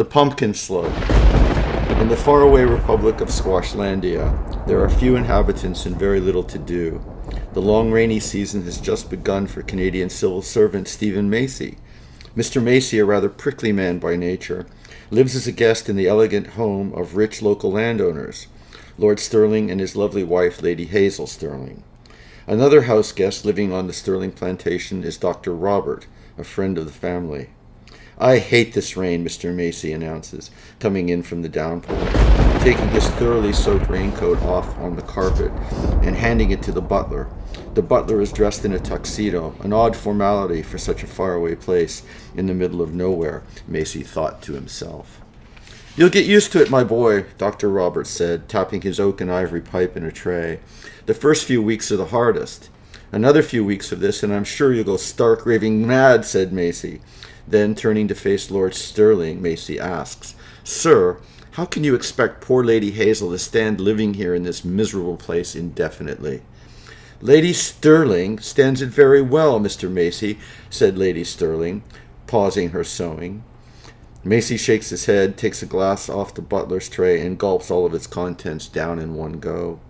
The pumpkin slug. In the faraway republic of Squashlandia, there are few inhabitants and very little to do. The long rainy season has just begun for Canadian civil servant Stephen Macy. Mr. Macy, a rather prickly man by nature, lives as a guest in the elegant home of rich local landowners, Lord Stirling and his lovely wife, Lady Hazel Stirling. Another house guest living on the Stirling plantation is Dr. Robert, a friend of the family. I hate this rain, Mr. Macy announces, coming in from the downpour, taking his thoroughly soaked raincoat off on the carpet and handing it to the butler. The butler is dressed in a tuxedo, an odd formality for such a faraway place in the middle of nowhere, Macy thought to himself. You'll get used to it, my boy, Dr. Roberts said, tapping his oak and ivory pipe in a tray. The first few weeks are the hardest. Another few weeks of this, and I'm sure you'll go stark raving mad, said Macy. Then, turning to face Lord Stirling, Macy asks, Sir, how can you expect poor Lady Hazel to stand living here in this miserable place indefinitely? Lady Stirling stands it very well, Mr. Macy, said Lady Stirling, pausing her sewing. Macy shakes his head, takes a glass off the butler's tray, and gulps all of its contents down in one go.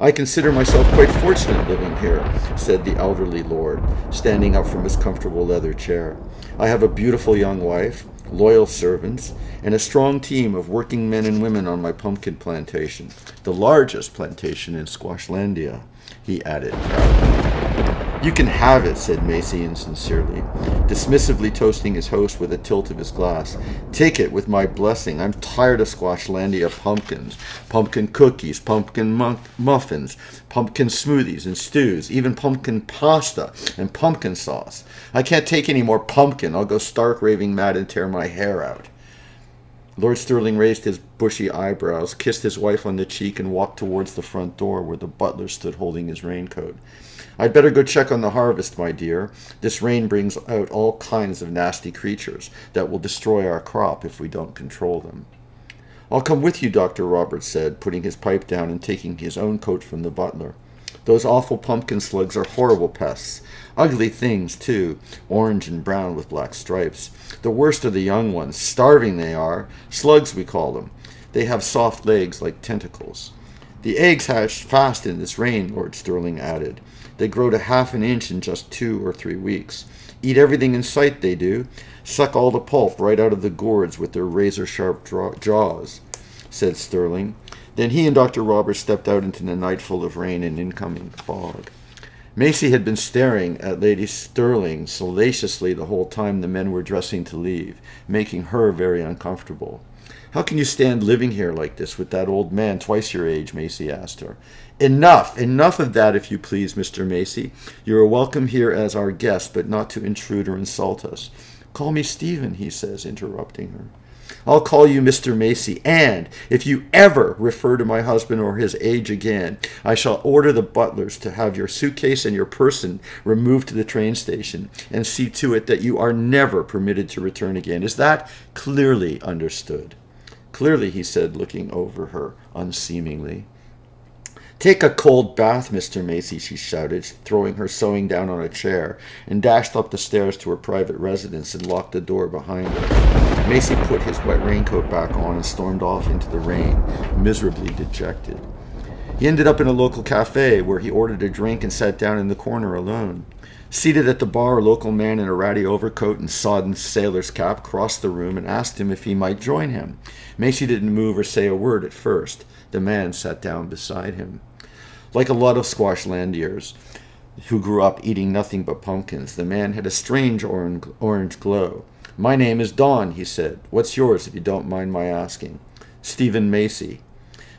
I consider myself quite fortunate living here, said the elderly lord, standing up from his comfortable leather chair. I have a beautiful young wife, loyal servants, and a strong team of working men and women on my pumpkin plantation, the largest plantation in Squashlandia, he added proudly. You can have it, said Macy insincerely, dismissively toasting his host with a tilt of his glass. Take it with my blessing. I'm tired of Squashlandia pumpkins, pumpkin cookies, pumpkin muffins, pumpkin smoothies and stews, even pumpkin pasta and pumpkin sauce. I can't take any more pumpkin. I'll go stark raving mad and tear my hair out. Lord Stirling raised his bushy eyebrows, kissed his wife on the cheek, and walked towards the front door where the butler stood holding his raincoat. I'd better go check on the harvest, my dear. This rain brings out all kinds of nasty creatures that will destroy our crop if we don't control them. I'll come with you, Dr. Roberts said, putting his pipe down and taking his own coat from the butler. Those awful pumpkin slugs are horrible pests. Ugly things, too, orange and brown with black stripes. The worst are the young ones. Starving they are. Slugs, we call them. They have soft legs like tentacles. The eggs hatch fast in this rain, Lord Stirling added. They grow to half an inch in just two or three weeks. Eat everything in sight, they do. Suck all the pulp right out of the gourds with their razor sharp jaws, said Stirling. Then he and Dr. Roberts stepped out into the night full of rain and incoming fog. Macy had been staring at Lady Stirling salaciously the whole time the men were dressing to leave, making her very uncomfortable. How can you stand living here like this with that old man twice your age? Macy asked her. Enough, enough of that, if you please, Mr. Macy. You are welcome here as our guest, but not to intrude or insult us. Call me Stephen, he says, interrupting her. I'll call you Mr. Macy, and if you ever refer to my husband or his age again, I shall order the butlers to have your suitcase and your person removed to the train station and see to it that you are never permitted to return again. Is that clearly understood? Clearly, he said, looking over her unseemingly. Take a cold bath, Mr. Macy, she shouted, throwing her sewing down on a chair, and dashed up the stairs to her private residence and locked the door behind her. Macy put his wet raincoat back on and stormed off into the rain, miserably dejected. He ended up in a local cafe where he ordered a drink and sat down in the corner alone. Seated at the bar, a local man in a ratty overcoat and sodden sailor's cap crossed the room and asked him if he might join him. Macy didn't move or say a word at first. The man sat down beside him. Like a lot of squash Squashlandiers who grew up eating nothing but pumpkins, the man had a strange orange glow. My name is Don, he said. What's yours, if you don't mind my asking? Stephen Macy.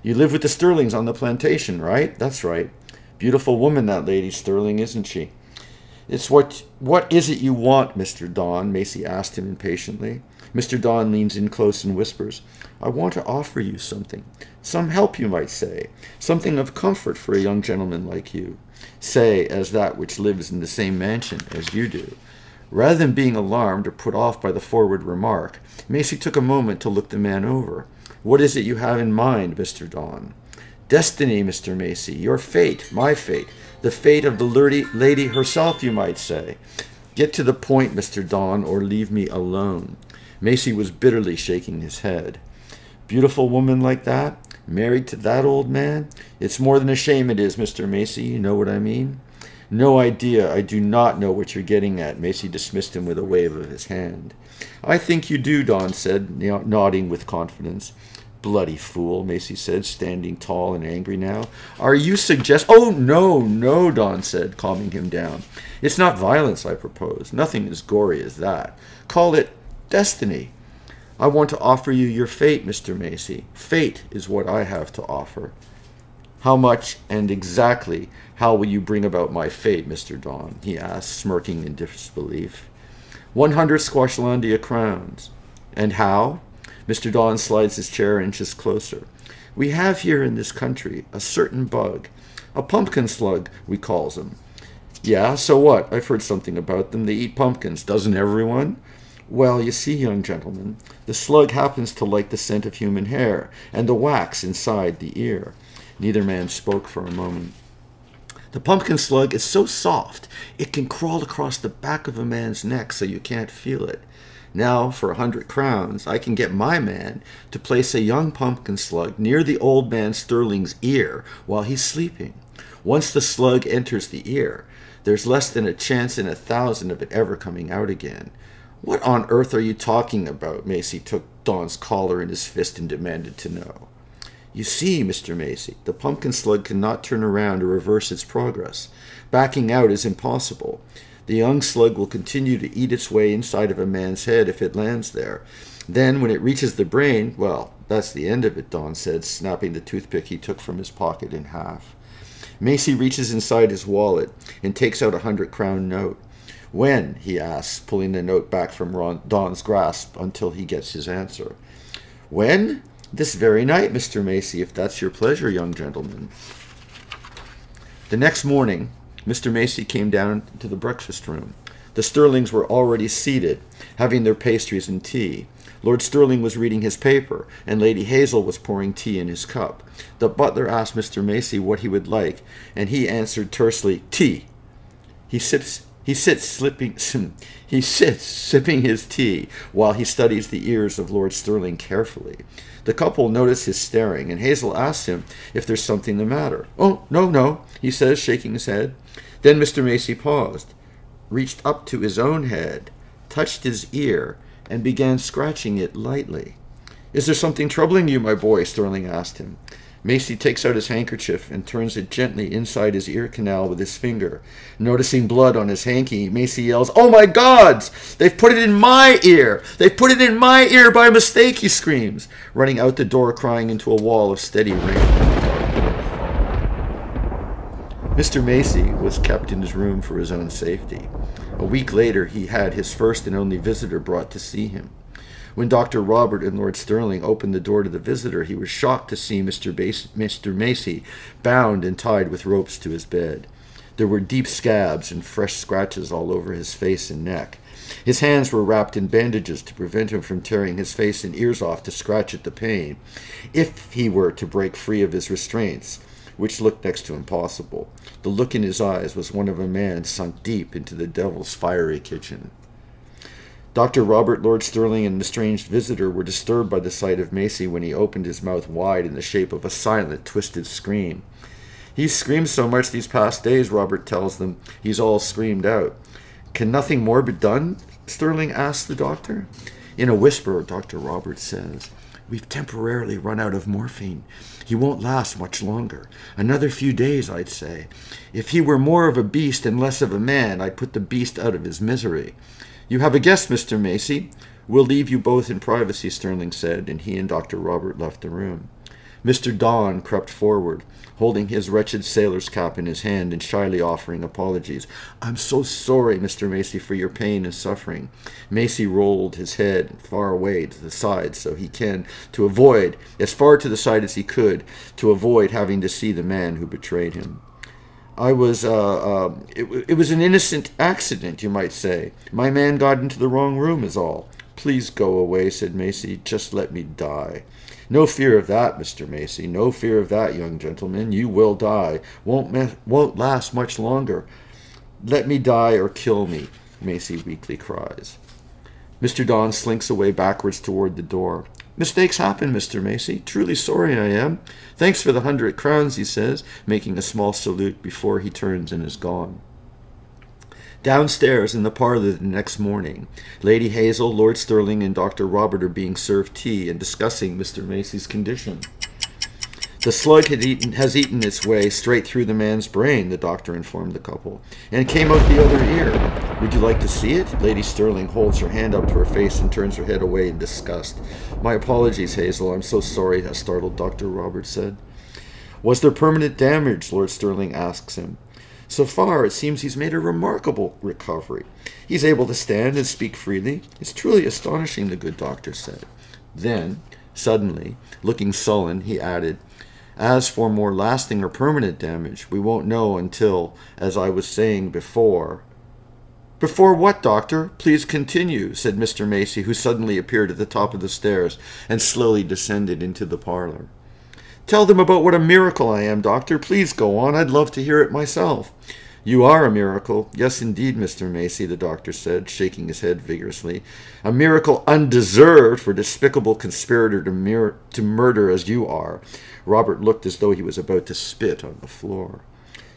You live with the Stirlings on the plantation, right? That's right. Beautiful woman, that lady Stirling, isn't she? It's what what is it you want, Mr. Don? Macy asked him impatiently. Mr. Don leans in close and whispers, I want to offer you something. Some help, you might say. Something of comfort for a young gentleman like you. Say, as that which lives in the same mansion as you do. Rather than being alarmed or put off by the forward remark, Macy took a moment to look the man over. What is it you have in mind, Mr. Don? Destiny, Mr. Macy, your fate, my fate, the fate of the lady herself, you might say. Get to the point, Mr. Don, or leave me alone. Macy was bitterly shaking his head. Beautiful woman like that? Married to that old man? It's more than a shame it is, Mr. Macy. You know what I mean? No idea. I do not know what you're getting at. Macy dismissed him with a wave of his hand. I think you do, Don said, nodding with confidence. Bloody fool, Macy said, standing tall and angry now. Are you suggest? Oh, no, no, Don said, calming him down. It's not violence I propose. Nothing as gory as that. Call it destiny. I want to offer you your fate, Mr. Macy. Fate is what I have to offer. How much and exactly how will you bring about my fate, Mr. Don? he asked, smirking in disbelief. One hundred Squashlandia crowns. And how? Mr. Don slides his chair inches closer. We have here in this country a certain bug, a pumpkin slug, we calls them. Yeah, so what? I've heard something about them. They eat pumpkins, doesn't everyone? Well, you see, young gentleman, the slug happens to like the scent of human hair and the wax inside the ear. Neither man spoke for a moment. The pumpkin slug is so soft, it can crawl across the back of a man's neck so you can't feel it. Now, for a hundred crowns, I can get my man to place a young pumpkin slug near the old man Sterling's ear while he's sleeping. Once the slug enters the ear, there's less than a chance in a thousand of it ever coming out again. What on earth are you talking about? Macy took Don's collar in his fist and demanded to know. You see, Mr. Macy, the pumpkin slug cannot turn around or reverse its progress. Backing out is impossible. The young slug will continue to eat its way inside of a man's head if it lands there. Then, when it reaches the brain, well, that's the end of it, Don said, snapping the toothpick he took from his pocket in half. Macy reaches inside his wallet and takes out a hundred crown note. When? he asks, pulling the note back from Ron, Don's grasp until he gets his answer. When? This very night, Mr. Macy, if that's your pleasure, young gentleman. The next morning, Mr. Macy came down to the breakfast room. The Sterlings were already seated, having their pastries and tea. Lord Sterling was reading his paper, and Lady Hazel was pouring tea in his cup. The butler asked Mr. Macy what he would like, and he answered tersely, Tea. He sips he sits slipping he sits sipping his tea while he studies the ears of Lord Sterling carefully. The couple notice his staring, and Hazel asks him if there's something the matter. Oh, no, no, he says, shaking his head. Then Mr. Macy paused, reached up to his own head, touched his ear, and began scratching it lightly. Is there something troubling you, my boy? Sterling asked him. Macy takes out his handkerchief and turns it gently inside his ear canal with his finger. Noticing blood on his hanky, Macy yells, Oh my gods! They've put it in my ear! They've put it in my ear by mistake, he screams, running out the door crying into a wall of steady rain. Mr. Macy was kept in his room for his own safety. A week later, he had his first and only visitor brought to see him. When Dr. Robert and Lord Sterling opened the door to the visitor, he was shocked to see Mr. Mr. Macy bound and tied with ropes to his bed. There were deep scabs and fresh scratches all over his face and neck. His hands were wrapped in bandages to prevent him from tearing his face and ears off to scratch at the pain, if he were to break free of his restraints, which looked next to impossible. The look in his eyes was one of a man sunk deep into the devil's fiery kitchen. Dr. Robert Lord Sterling and the strange visitor were disturbed by the sight of Macy when he opened his mouth wide in the shape of a silent, twisted scream. He's screamed so much these past days, Robert tells them, he's all screamed out. Can nothing more be done? Sterling asks the doctor. In a whisper, Dr. Robert says, We've temporarily run out of morphine. He won't last much longer. Another few days, I'd say. If he were more of a beast and less of a man, I'd put the beast out of his misery. You have a guest, Mr. Macy. We'll leave you both in privacy, Sterling said, and he and Dr. Robert left the room. Mr. Don crept forward, holding his wretched sailor's cap in his hand and shyly offering apologies. I'm so sorry, Mr. Macy, for your pain and suffering. Macy rolled his head far away to the side so he can, to avoid, as far to the side as he could, to avoid having to see the man who betrayed him. I was, uh, uh, it, it was an innocent accident, you might say. My man got into the wrong room, is all. Please go away, said Macy. Just let me die. No fear of that, Mr. Macy. No fear of that, young gentleman. You will die. Won't, won't last much longer. Let me die or kill me, Macy weakly cries. Mr. Don slinks away backwards toward the door. Mistakes happen, Mr. Macy. Truly sorry I am. Thanks for the hundred crowns, he says, making a small salute before he turns and is gone. Downstairs in the parlor the next morning, Lady Hazel, Lord Stirling, and Dr. Robert are being served tea and discussing Mr. Macy's condition. The slug eaten, has eaten its way straight through the man's brain, the doctor informed the couple, and came out the other ear. Would you like to see it? Lady Sterling holds her hand up to her face and turns her head away in disgust. My apologies, Hazel. I'm so sorry, a startled Dr. Robert said. Was there permanent damage? Lord Sterling asks him. So far, it seems he's made a remarkable recovery. He's able to stand and speak freely. It's truly astonishing, the good doctor said. Then, suddenly, looking sullen, he added, As for more lasting or permanent damage, we won't know until, as I was saying before, before what, doctor? Please continue, said Mr. Macy, who suddenly appeared at the top of the stairs and slowly descended into the parlor. Tell them about what a miracle I am, Doctor. Please go on. I'd love to hear it myself. You are a miracle. Yes, indeed, Mr. Macy, the doctor said, shaking his head vigorously. A miracle undeserved for a despicable conspirator to, to murder as you are. Robert looked as though he was about to spit on the floor.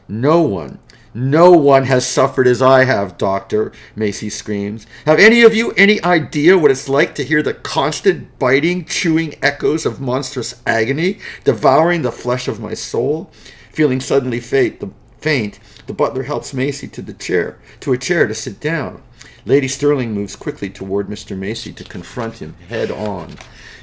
No one, no one has suffered as I have, Doctor, Macy screams. Have any of you any idea what it's like to hear the constant biting, chewing echoes of monstrous agony devouring the flesh of my soul? Feeling suddenly faint, the, faint, the butler helps Macy to the chair, to a chair to sit down. Lady Sterling moves quickly toward Mr. Macy to confront him head on.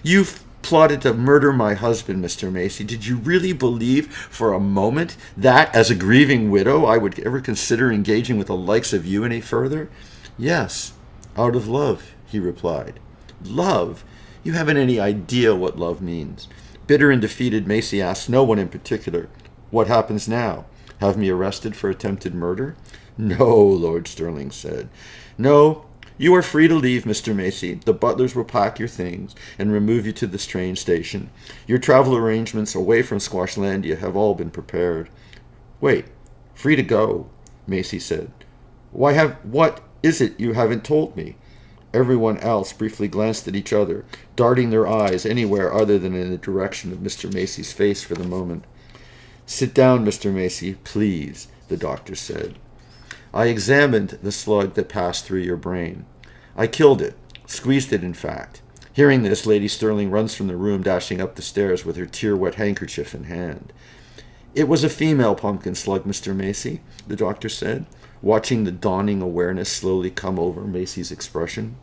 You've plotted to murder my husband, Mr. Macy. Did you really believe for a moment that, as a grieving widow, I would ever consider engaging with the likes of you any further? Yes, out of love, he replied. Love? You haven't any idea what love means. Bitter and defeated, Macy asks no one in particular, What happens now? Have me arrested for attempted murder? No, Lord Stirling said. No, you are free to leave, Mr. Macy. The butlers will pack your things and remove you to the train station. Your travel arrangements away from Squashlandia have all been prepared. Wait, free to go, Macy said. Why have what is it you haven't told me? Everyone else briefly glanced at each other, darting their eyes anywhere other than in the direction of Mr. Macy's face for the moment. Sit down, Mr. Macy, please, the doctor said. I examined the slug that passed through your brain. I killed it, squeezed it, in fact. Hearing this, Lady Stirling runs from the room, dashing up the stairs with her tear wet handkerchief in hand. It was a female pumpkin slug, Mr. Macy, the doctor said, watching the dawning awareness slowly come over Macy's expression.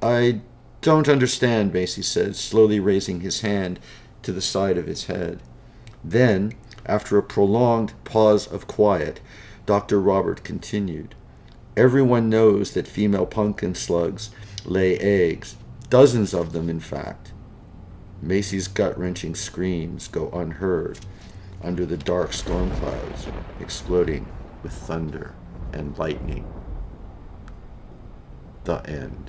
I don't understand, Macy said, slowly raising his hand to the side of his head. Then, after a prolonged pause of quiet, Dr. Robert continued. Everyone knows that female pumpkin slugs lay eggs, dozens of them, in fact. Macy's gut wrenching screams go unheard under the dark storm clouds, exploding with thunder and lightning. The end.